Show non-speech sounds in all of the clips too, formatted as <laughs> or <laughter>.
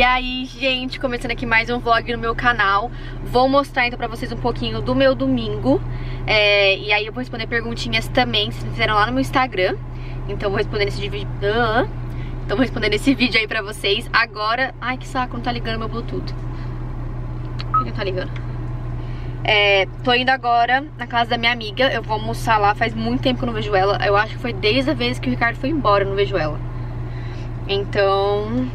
E aí, gente, começando aqui mais um vlog no meu canal Vou mostrar então pra vocês um pouquinho do meu domingo é, E aí eu vou responder perguntinhas também, se fizeram lá no meu Instagram Então vou responder nesse vídeo Então vou responder nesse vídeo aí pra vocês Agora, ai que saco, não tá ligando meu bluetooth Por que não tá ligando? É, tô indo agora na casa da minha amiga Eu vou almoçar lá, faz muito tempo que eu não vejo ela Eu acho que foi desde a vez que o Ricardo foi embora, eu não vejo ela Então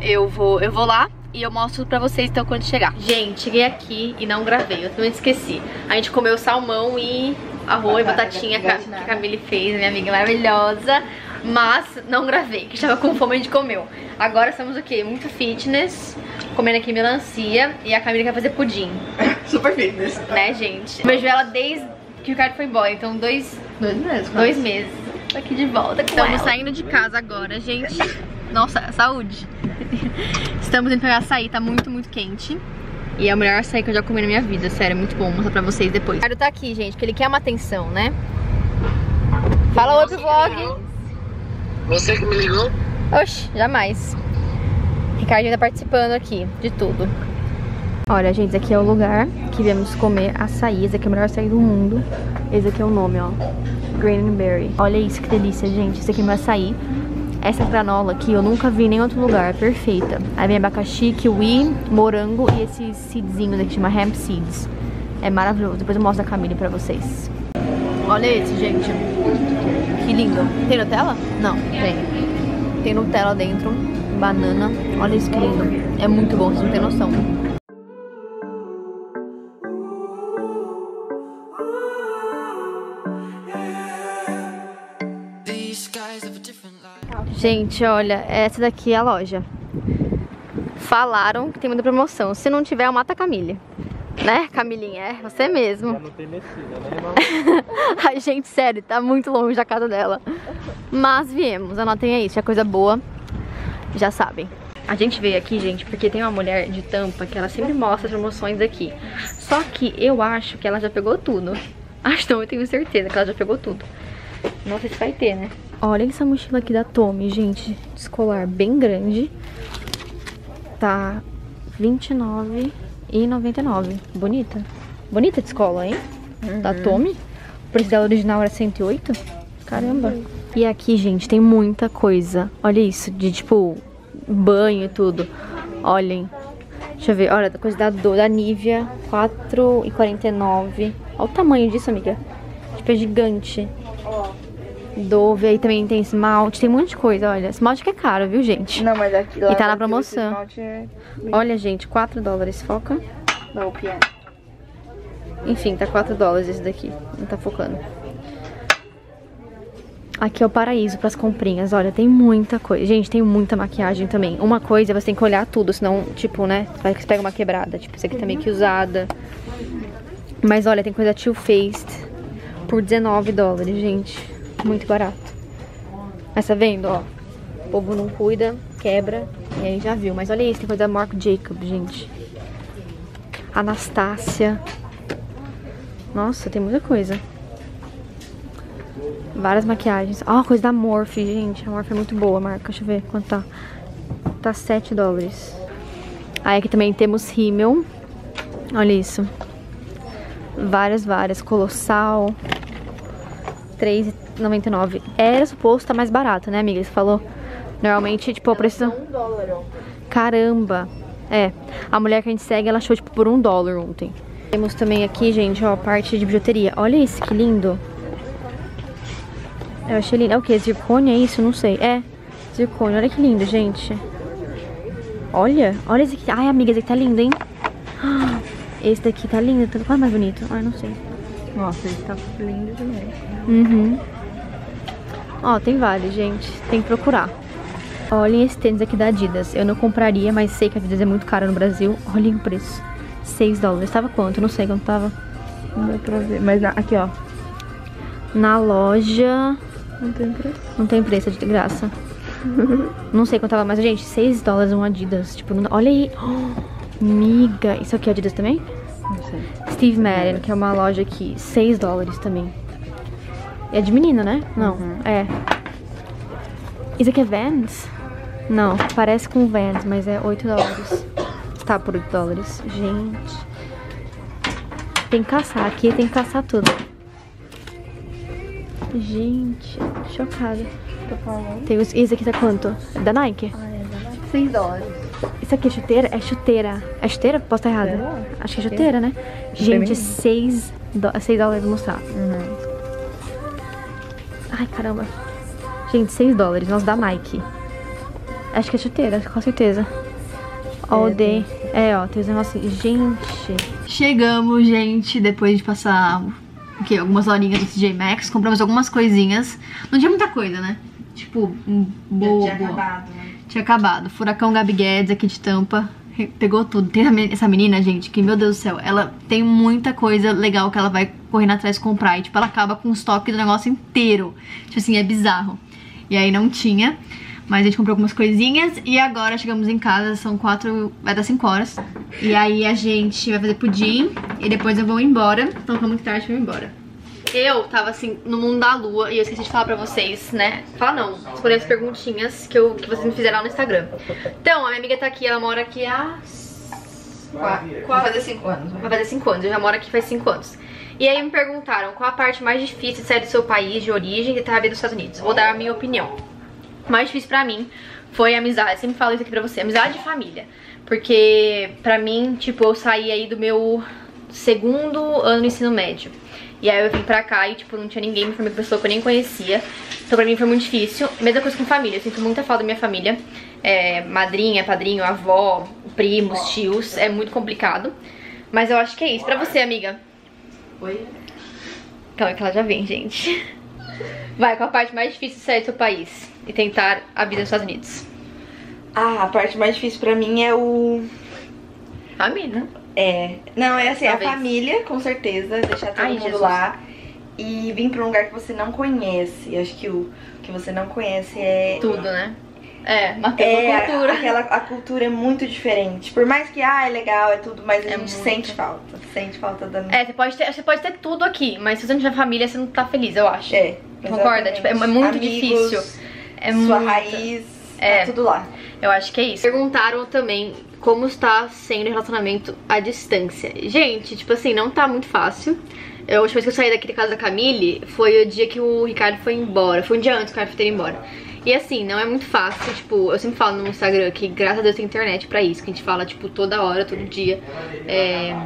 eu vou, eu vou lá e eu mostro pra vocês então quando chegar. Gente, cheguei aqui e não gravei, eu também esqueci. A gente comeu salmão e arroz e batatinha que a Camille fez, minha amiga maravilhosa. Mas não gravei, que estava com fome de comeu. Agora estamos o quê? Muito fitness, comendo aqui melancia e a Camille quer fazer pudim. <laughs> Super fitness. Né, gente? Eu vejo ela desde que o Ricardo foi embora, então dois... Dois meses. Dois meses. Tô aqui de volta Estamos ela. saindo de casa agora, gente. Nossa, saúde. Estamos indo pegar açaí, tá muito, muito quente. E é o melhor açaí que eu já comi na minha vida, sério, é muito bom. Vou mostrar pra vocês depois. O Ricardo tá aqui, gente, porque ele quer uma atenção, né? Fala outro vlog. Você que me ligou? Oxi, jamais. Ricardo tá participando aqui de tudo. Olha, gente, esse aqui é o lugar que viemos comer açaí. Esse aqui é o melhor açaí do mundo. Esse aqui é o nome, ó. Greenberry. Olha isso, que delícia, gente. Esse aqui é meu açaí. Essa granola aqui eu nunca vi em nenhum outro lugar, perfeita. Aí vem abacaxi, kiwi, morango e esses seedzinhos aqui, chama hemp seeds. É maravilhoso, depois eu mostro a Camille pra vocês. Olha esse, gente. Que lindo. Tem Nutella? Não, tem. Tem Nutella dentro, banana. Olha isso que lindo. É muito bom, vocês não tem noção. Gente, olha, essa daqui é a loja. Falaram que tem muita promoção. Se não tiver, eu mato a Camille. Né, Camilinha? É você mesmo. Já não tem né, <laughs> Ai, gente, sério, tá muito longe da casa dela. Mas viemos, anotem aí, se é coisa boa, já sabem. A gente veio aqui, gente, porque tem uma mulher de tampa que ela sempre mostra as promoções aqui. Só que eu acho que ela já pegou tudo. <laughs> Acho não, eu tenho certeza que ela já pegou tudo. Não sei se vai ter, né? Olha essa mochila aqui da Tommy, gente. Escolar bem grande. Tá R$29,99. Bonita. Bonita de escola, hein? Uhum. Da Tommy. O preço dela original era 108. Caramba. Uhum. E aqui, gente, tem muita coisa. Olha isso, de tipo banho e tudo. Olhem. Deixa eu ver. Olha, coisa da, da Nivea, R$4,49. Olha o tamanho disso, amiga. Tipo, é gigante. Dove, aí também tem esmalte, tem um monte de coisa, olha. Esmalte que é caro, viu, gente? Não, mas aqui lá E tá na promoção. É... Olha, gente, 4 dólares, foca. Não, piano. Enfim, tá 4 dólares esse daqui, não tá focando. Aqui é o paraíso pras comprinhas, olha, tem muita coisa. Gente, tem muita maquiagem também. Uma coisa, você tem que olhar tudo, senão, tipo, né, vai que você pega uma quebrada. Tipo, isso aqui tá meio que usada. Mas olha, tem coisa Too Faced por 19 dólares, gente muito barato. Mas tá vendo, ó? O povo não cuida, quebra, e aí já viu. Mas olha isso, tem coisa da Marc Jacob, gente. Anastácia. Nossa, tem muita coisa. Várias maquiagens. Ó, oh, coisa da Morphe, gente. A Morphe é muito boa, marca. Deixa eu ver quanto tá. Tá 7 dólares. Aí aqui também temos rímel. Olha isso. Várias, várias. Colossal. 3 99. Era suposto estar tá mais barato, né, amiga? Você falou. Normalmente, tipo, o preço. Um dólar, Caramba! É. A mulher que a gente segue, ela achou, tipo, por um dólar ontem. Temos também aqui, gente, ó, a parte de bijuteria. Olha isso, que lindo. Eu achei lindo. É o que? Zircônia? É isso? Não sei. É, zircônia. Olha que lindo, gente. Olha, olha esse aqui. Ai, amiga, esse aqui tá lindo, hein? <gasps> Esse daqui tá lindo. Qual é mais bonito? Ai, não sei. Nossa, esse tá lindo também. Uhum. Ó, tem vários, gente. Tem que procurar. Olhem esse tênis aqui da Adidas. Eu não compraria, mas sei que a Adidas é muito cara no Brasil. Olhem o preço. 6 dólares. Tava quanto? Não sei quanto tava. Não dá pra ver. Mas aqui, ó. Na loja... Não tem preço. Não tem preço, é de graça. <laughs> não sei quanto tava, mas, gente, 6 dólares um Adidas. Tipo, não... olha aí. Oh, <gasps> miga. Isso aqui é Adidas também? Não sei. Steve Madden, que é uma loja aqui. 6 dólares também. É de menina, né? Não, uhum. é. Isso aqui é Vans? Não, parece com Vans, mas é 8 dólares. Tá por 8 dólares. Gente. Tem que caçar. Aqui tem que caçar tudo. Gente, chocada. Tô falando. Tem os, esse aqui tá quanto? É Da Nike? Ah, é verdade. 6 dólares. Isso aqui é chuteira? É chuteira. É chuteira? Posso estar errada? Será? Acho que é chuteira, né? Gente, 6 6 dólares vou mostrar. Uhum. Ai, caramba. Gente, 6 dólares. Nossa, da Nike. Acho que é chuteira, com certeza. All É, day. É, ó, tem os negocinhos. Gente. Chegamos, gente, depois de passar o quê? Algumas horinhas no CJ Maxx. Compramos algumas coisinhas. Não tinha muita coisa, né? Tipo, um bobo. Tinha acabado, né? Tinha acabado. Furacão Gabi Guedes aqui de Tampa. Pegou tudo. Tem essa men- essa menina, gente, que, meu Deus do céu, ela tem muita coisa legal que ela vai correndo atrás comprar. E, tipo, ela acaba com o estoque do negócio inteiro. Tipo assim, é bizarro. E aí não tinha. Mas a gente comprou algumas coisinhas e agora chegamos em casa, são quatro, vai dar cinco horas. E aí a gente vai fazer pudim e depois eu vou embora. Então tá muito tarde eu ir embora. Eu tava assim, no mundo da lua e eu esqueci de falar pra vocês, né? Falar não, responder as perguntinhas que, eu, que vocês me fizeram lá no Instagram. Então, a minha amiga tá aqui, ela mora aqui há. Vai Qual? fazer 5 anos. Vai fazer 5 anos, eu já moro aqui faz 5 anos. E aí me perguntaram qual a parte mais difícil de sair do seu país de origem e tentar vir dos Estados Unidos. Vou dar a minha opinião. O mais difícil pra mim foi amizade. Eu sempre falo isso aqui pra você, amizade e família. Porque pra mim, tipo, eu saí aí do meu segundo ano do ensino médio. E aí eu vim pra cá e, tipo, não tinha ninguém, me formei com pessoa que eu nem conhecia. Então pra mim foi muito difícil. Mesma coisa com família, eu sinto muita falta da minha família. É, madrinha, padrinho, avó, primos, tios. É muito complicado. Mas eu acho que é isso. Pra você, amiga. Oi? Calma que ela já vem, gente. Vai, qual a parte mais difícil de sair do seu país e tentar a vida nos Estados Unidos? Ah, a parte mais difícil pra mim é o. Família. É. Não, é assim, Talvez. a família, com certeza, deixar todo Ai, mundo Jesus. lá. E vir pra um lugar que você não conhece. Acho que o que você não conhece é. Tudo, né? É, Matheus, É, a cultura. aquela, a cultura é muito diferente. Por mais que, ah, é legal, é tudo, mas a É gente muito. sente falta. Sente falta da. É, você pode, ter, você pode ter tudo aqui, mas se você não tiver família, você não tá feliz, eu acho. É, Concorda? Tipo, é muito Amigos, difícil. É sua muito- raiz, É. tá tudo lá. Eu acho que é isso. Perguntaram também como está sendo o relacionamento à distância. Gente, tipo assim, não tá muito fácil. A última vez que eu saí daqui da casa da Camille foi o dia que o Ricardo foi embora. Foi um dia antes que o Ricardo foi embora. E assim, não é muito fácil, tipo, eu sempre falo no Instagram que graças a Deus tem internet pra isso, que a gente fala, tipo, toda hora, todo dia. É...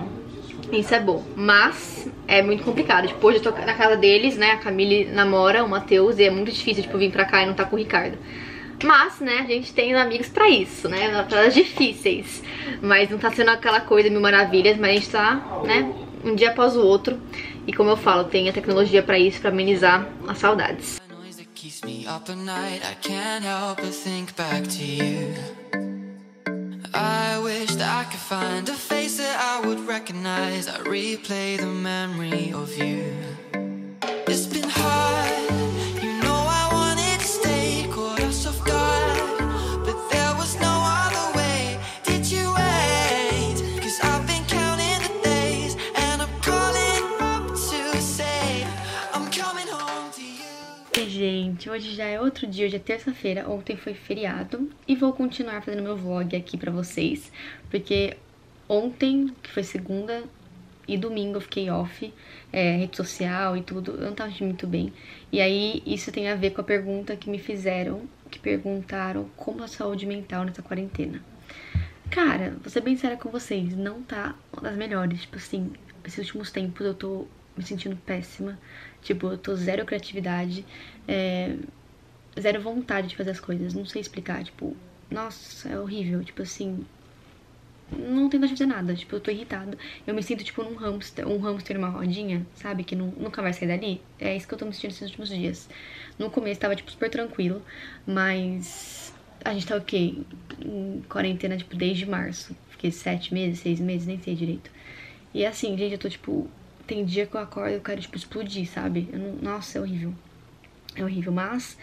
Isso é bom. Mas é muito complicado. Tipo, hoje eu tô na casa deles, né? A Camille namora o Matheus e é muito difícil, tipo, vir pra cá e não tá com o Ricardo. Mas, né, a gente tem amigos pra isso, né? Pra difíceis. Mas não tá sendo aquela coisa mil maravilhas, mas a gente tá, né, um dia após o outro. E como eu falo, tem a tecnologia pra isso, pra amenizar as saudades. I wish that I could find a face that I would recognize. I replay the memory of you. It's been hard, hoje já é outro dia, hoje é terça-feira, ontem foi feriado e vou continuar fazendo meu vlog aqui pra vocês, porque ontem, que foi segunda e domingo eu fiquei off, é, rede social e tudo, eu não tava muito bem. E aí isso tem a ver com a pergunta que me fizeram, que perguntaram como a saúde mental nessa quarentena. Cara, vou ser bem séria com vocês, não tá das melhores. Tipo assim, esses últimos tempos eu tô me sentindo péssima. Tipo, eu tô zero criatividade, é, zero vontade de fazer as coisas. Não sei explicar, tipo, nossa, é horrível. Tipo assim, não tem vontade de fazer nada. Tipo, eu tô irritada. Eu me sinto tipo num hamster, um hamster numa rodinha, sabe? Que nu- nunca vai sair dali. É isso que eu tô me sentindo esses últimos dias. No começo tava, tipo, super tranquilo, mas a gente tá o quê? Em quarentena, tipo, desde março. Fiquei sete meses, seis meses, nem sei direito. E assim, gente, eu tô, tipo, tem dia que eu acordo e eu quero, tipo, explodir, sabe? Não- nossa, é horrível. É horrível, mas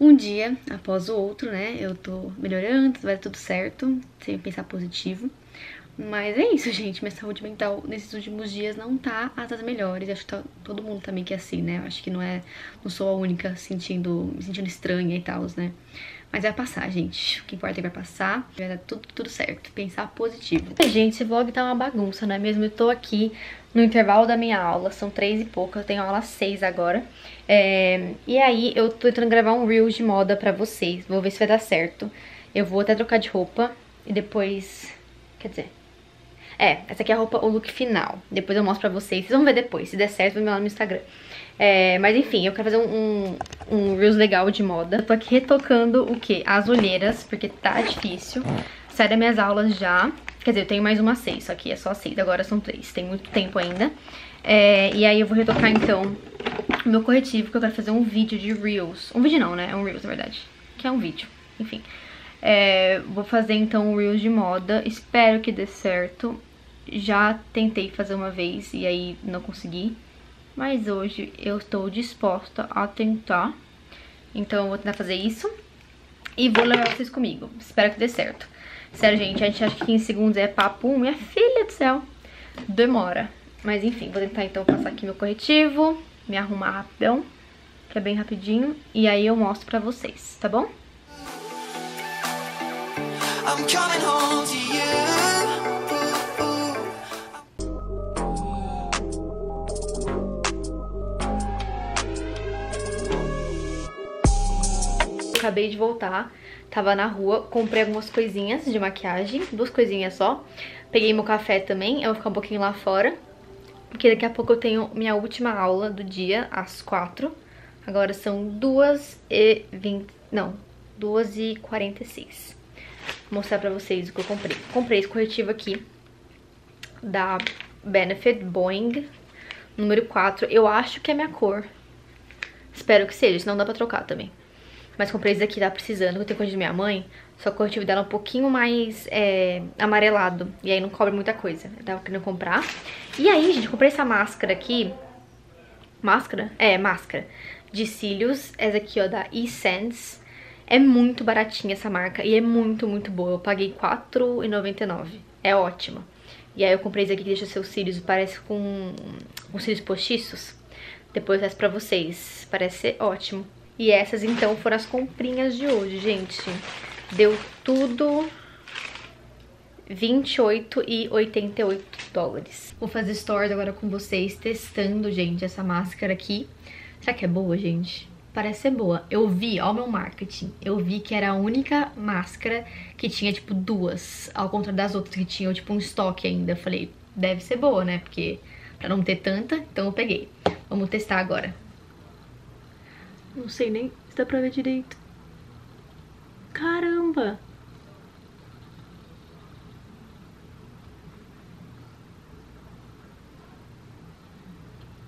um dia após o outro, né? Eu tô melhorando, vai tudo certo, sem pensar positivo. Mas é isso, <laughs> gente. Minha saúde mental nesses últimos dias não tá das melhores. Acho que tá, todo mundo tá meio que assim, né? Acho que não é. Não sou a única sentindo, me sentindo estranha e tal, né? Mas vai passar, gente. O que importa é que vai passar. Vai dar tudo, tudo certo. Pensar positivo. Gente, esse vlog tá uma bagunça, não é mesmo? Eu tô aqui no intervalo da minha aula. São três e pouco. Eu tenho aula seis agora. É... E aí, eu tô tentando gravar um Reels de moda pra vocês. Vou ver se vai dar certo. Eu vou até trocar de roupa. E depois... Quer dizer... É, essa aqui é a roupa, o look final. Depois eu mostro pra vocês. Vocês vão ver depois. Se der certo, vou me lá no Instagram. É, mas enfim, eu quero fazer um, um, um Reels legal de moda. Eu tô aqui retocando o quê? As olheiras, porque tá difícil. Sai das minhas aulas já. Quer dizer, eu tenho mais uma seis, só que é só seis, agora são três. Tem muito tempo ainda. É, e aí eu vou retocar, então, o meu corretivo, que eu quero fazer um vídeo de Reels. Um vídeo não, né? É um Reels, na verdade. Que é um vídeo, enfim. É, vou fazer, então, um Reels de moda. Espero que dê certo. Já tentei fazer uma vez e aí não consegui. Mas hoje eu estou disposta a tentar. Então eu vou tentar fazer isso. E vou levar vocês comigo. Espero que dê certo. Sério, gente, a gente acha que 15 segundos é papo. Minha filha do céu. Demora. Mas enfim, vou tentar então passar aqui meu corretivo. Me arrumar rapidão. Que é bem rapidinho. E aí eu mostro pra vocês, tá bom? Acabei de voltar, tava na rua, comprei algumas coisinhas de maquiagem, duas coisinhas só. Peguei meu café também, eu vou ficar um pouquinho lá fora, porque daqui a pouco eu tenho minha última aula do dia, às quatro. Agora são duas e vinte, não, duas e quarenta e seis. Mostrar pra vocês o que eu comprei. Comprei esse corretivo aqui, da Benefit Boeing, número 4. Eu acho que é minha cor. Espero que seja, senão dá pra trocar também. Mas comprei esse aqui, tá precisando, eu tenho coisa de minha mãe. Só que o corretivo dela é um pouquinho mais é, amarelado. E aí não cobre muita coisa. Eu tava querendo comprar. E aí, gente, comprei essa máscara aqui. Máscara? É, máscara. De cílios. Essa aqui, ó, da Essence. É muito baratinha essa marca. E é muito, muito boa. Eu paguei R$4,99. É ótima. E aí eu comprei esse aqui que deixa seus cílios, parece com, com cílios postiços. Depois eu peço pra vocês. Parece ser ótimo. E essas, então, foram as comprinhas de hoje, gente. Deu tudo 28 e 88 dólares. Vou fazer stories agora com vocês, testando, gente, essa máscara aqui. Será que é boa, gente? Parece ser boa. Eu vi, ó meu marketing, eu vi que era a única máscara que tinha, tipo, duas. Ao contrário das outras que tinham, tipo, um estoque ainda. Falei, deve ser boa, né? Porque pra não ter tanta, então eu peguei. Vamos testar agora. Não sei nem se dá pra ver direito. Caramba!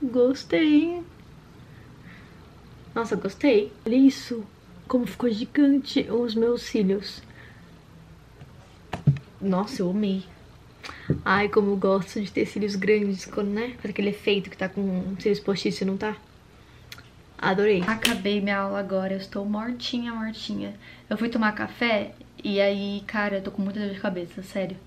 Gostei. Nossa, gostei. Olha isso. Como ficou gigante os meus cílios. Nossa, eu amei. Ai, como eu gosto de ter cílios grandes, quando, né? Faz aquele efeito que tá com cílios postiços, não tá? Adorei. Acabei minha aula agora, eu estou mortinha, mortinha. Eu fui tomar café e aí, cara, eu tô com muita dor de cabeça, sério.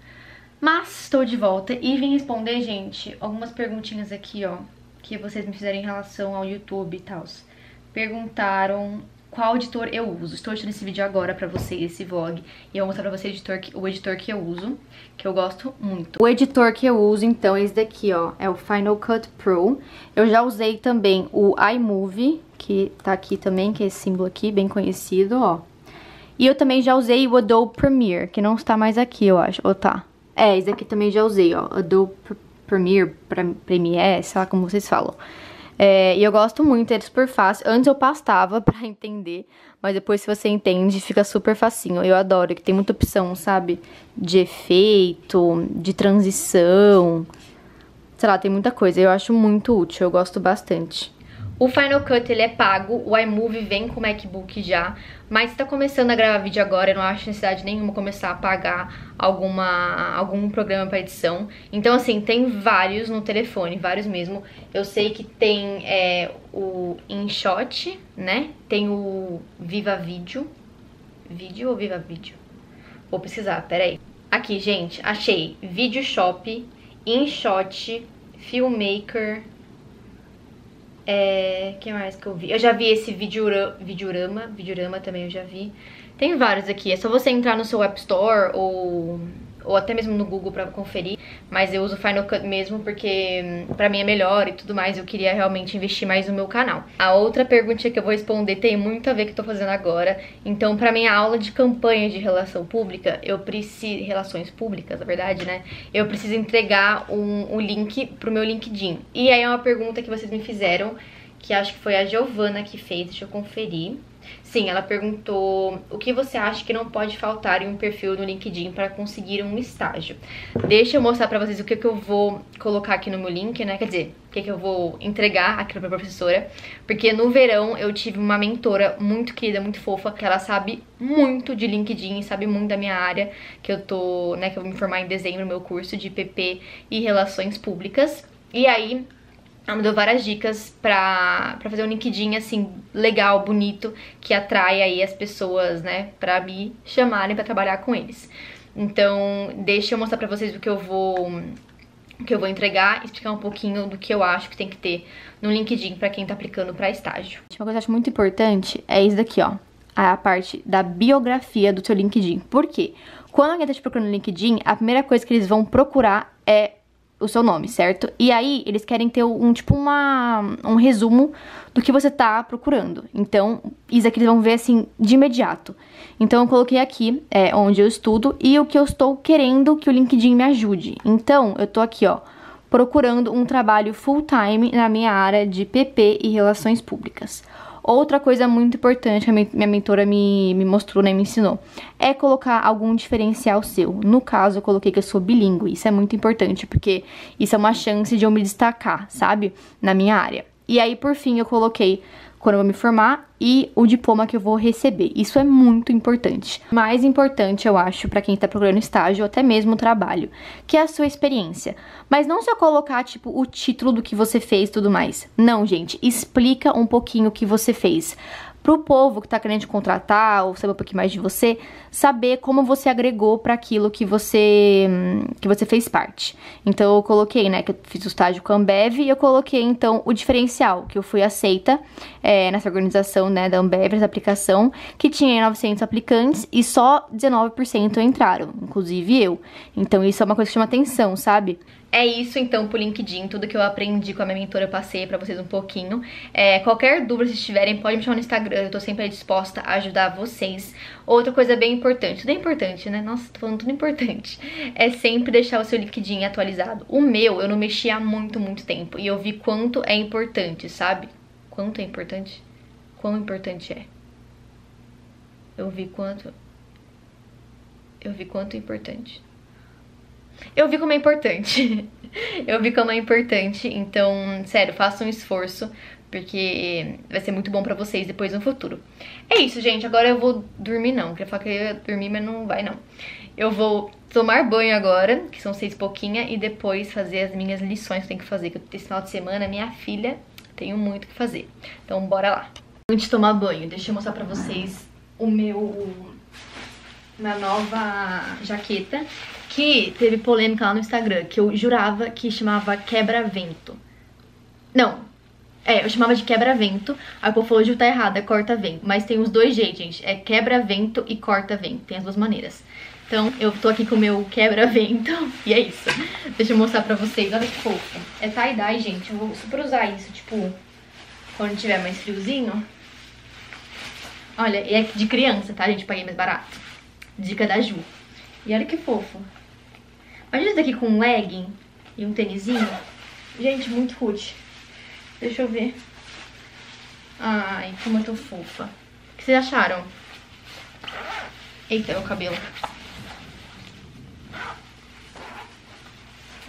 Mas estou de volta e vim responder, gente, algumas perguntinhas aqui, ó, que vocês me fizeram em relação ao YouTube e tal. Perguntaram qual editor eu uso. Estou editando esse vídeo agora pra vocês, esse vlog. E eu vou mostrar pra vocês o editor, que, o editor que eu uso, que eu gosto muito. O editor que eu uso, então, é esse daqui, ó. É o Final Cut Pro. Eu já usei também o iMovie, que tá aqui também, que é esse símbolo aqui, bem conhecido, ó. E eu também já usei o Adobe Premiere, que não está mais aqui, eu acho. Ou tá? É, esse aqui também já usei, ó. Adobe Premiere, Premiere, sei lá como vocês falam. É, e eu gosto muito, é super fácil. Antes eu pastava <laughs> pra entender, mas depois se você entende, fica super facinho. Eu adoro, que tem muita opção, sabe? De efeito, de transição. Sei lá, tem muita coisa. Eu acho muito útil, eu gosto bastante. O Final Cut ele é pago, o iMovie vem com o MacBook já, mas se tá começando a gravar vídeo agora, eu não acho necessidade nenhuma começar a pagar alguma, algum programa para edição. Então assim, tem vários no telefone, vários mesmo. Eu sei que tem é, o InShot, né? Tem o Viva Vídeo. Vídeo ou Viva Vídeo? Vou pesquisar, peraí. Aqui, gente, achei Videoshop, InShot, Filmmaker... É... que mais que eu vi? Eu já vi esse Videorama, Videorama, Videorama também eu já vi. Tem vários aqui, é só você entrar no seu App Store ou ou até mesmo no Google pra conferir, mas eu uso Final Cut mesmo porque hum, pra mim é melhor e tudo mais, eu queria realmente investir mais no meu canal. A outra pergunta que eu vou responder tem muito a ver com o que eu tô fazendo agora, então pra minha aula de campanha de relação pública, eu preciso... relações públicas, na verdade, né? Eu preciso entregar um, um link pro meu LinkedIn. E aí é uma pergunta que vocês me fizeram, que acho que foi a Giovana que fez, deixa eu conferir. Sim, ela perguntou o que você acha que não pode faltar em um perfil no LinkedIn para conseguir um estágio. Deixa eu mostrar para vocês o que, que eu vou colocar aqui no meu link, né? Quer dizer, o que, que eu vou entregar aqui pra professora. Porque no verão eu tive uma mentora muito querida, muito fofa, que ela sabe muito de LinkedIn, sabe muito da minha área, que eu tô, né, que eu vou me formar em dezembro no meu curso de PP e Relações Públicas. E aí, ela me deu várias dicas pra, pra fazer um LinkedIn, assim, legal, bonito, que atrai aí as pessoas, né, pra me chamarem pra trabalhar com eles. Então, deixa eu mostrar pra vocês o que eu vou que eu vou entregar explicar um pouquinho do que eu acho que tem que ter no LinkedIn pra quem tá aplicando pra estágio. Uma coisa que eu acho muito importante é isso daqui, ó. A parte da biografia do seu LinkedIn. Por quê? Quando alguém tá te procurando no LinkedIn, a primeira coisa que eles vão procurar é o seu nome, certo? E aí eles querem ter um tipo uma um resumo do que você tá procurando. Então, isso aqui eles vão ver assim de imediato. Então eu coloquei aqui é, onde eu estudo e o que eu estou querendo que o LinkedIn me ajude. Então, eu tô aqui, ó, procurando um trabalho full time na minha área de PP e relações públicas. Outra coisa muito importante que a minha mentora me, me mostrou, né, me ensinou, é colocar algum diferencial seu. No caso, eu coloquei que eu sou bilíngue. Isso é muito importante, porque isso é uma chance de eu me destacar, sabe? Na minha área. E aí, por fim, eu coloquei quando eu me formar e o diploma que eu vou receber. Isso é muito importante. Mais importante, eu acho, para quem tá procurando estágio ou até mesmo trabalho, que é a sua experiência. Mas não só colocar, tipo, o título do que você fez e tudo mais. Não, gente, explica um pouquinho o que você fez para o povo que está querendo te contratar ou saber um pouquinho mais de você, saber como você agregou para aquilo que você que você fez parte. Então eu coloquei, né, que eu fiz o estágio com a Ambev e eu coloquei então o diferencial que eu fui aceita é, nessa organização, né, da Ambev, nessa aplicação, que tinha 900 aplicantes e só 19% entraram, inclusive eu. Então isso é uma coisa que chama atenção, sabe? É isso então pro LinkedIn, tudo que eu aprendi com a minha mentora, eu passei pra vocês um pouquinho. É, qualquer dúvida, se tiverem, pode me chamar no Instagram, eu tô sempre disposta a ajudar vocês. Outra coisa bem importante, tudo é importante, né? Nossa, tô falando tudo importante. É sempre deixar o seu LinkedIn atualizado. O meu, eu não mexi há muito, muito tempo, e eu vi quanto é importante, sabe? Quanto é importante? Quão importante é? Eu vi quanto... Eu vi quanto é importante. Eu vi como é importante. <laughs> eu vi como é importante, então, sério, façam um esforço, porque vai ser muito bom pra vocês depois no futuro. É isso, gente. Agora eu vou dormir, não. Queria falar que eu ia dormir, mas não vai, não. Eu vou tomar banho agora, que são seis e pouquinha, e depois fazer as minhas lições que eu tenho que fazer, que esse final de semana, minha filha, tenho muito que fazer. Então, bora lá. Antes de tomar banho, deixa eu mostrar pra vocês o meu... Minha nova jaqueta que teve polêmica lá no Instagram, que eu jurava que chamava quebra-vento. Não, é, eu chamava de quebra-vento, aí o povo falou, Ju, tá errado, é corta-vento. Mas tem os dois jeitos, gente, é quebra-vento e corta-vento, tem as duas maneiras. Então, eu tô aqui com o meu quebra-vento <laughs> e é isso. Deixa eu mostrar pra vocês, olha que fofo. É tie-dye, gente, eu vou super usar isso, tipo, quando tiver mais friozinho. Olha, é de criança, tá, gente? Paguei mais barato. Dica da Ju. E olha que fofo. Imagina isso daqui com um legging e um tênisinho. Gente, muito rude. Deixa eu ver. Ai, como eu tô fofa. O que vocês acharam? Eita, meu cabelo.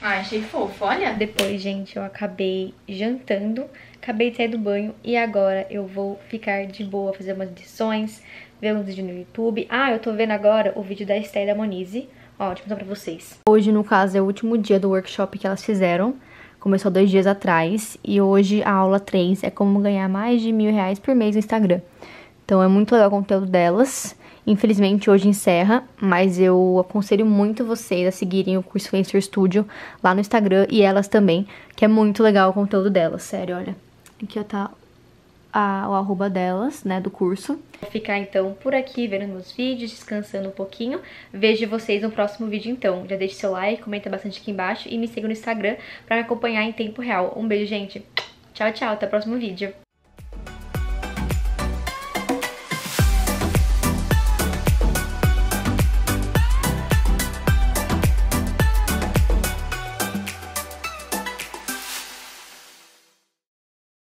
Ai, achei fofo, olha. Depois, gente, eu acabei jantando, acabei de sair do banho e agora eu vou ficar de boa, fazer umas edições, ver uns vídeos no YouTube. Ah, eu tô vendo agora o vídeo da Estela Monize. Ó, deixa eu mostrar pra vocês. Hoje, no caso, é o último dia do workshop que elas fizeram. Começou dois dias atrás. E hoje a aula 3 é como ganhar mais de mil reais por mês no Instagram. Então é muito legal o conteúdo delas. Infelizmente hoje encerra, mas eu aconselho muito vocês a seguirem o curso Influencer Studio lá no Instagram e elas também, que é muito legal o conteúdo delas, sério, olha. Aqui ó, tá a, o arroba delas, né, do curso. Vou ficar então por aqui vendo meus vídeos, descansando um pouquinho. Vejo vocês no próximo vídeo então. Já deixe seu like, comenta bastante aqui embaixo e me siga no Instagram pra me acompanhar em tempo real. Um beijo, gente. Tchau, tchau. Até o próximo vídeo.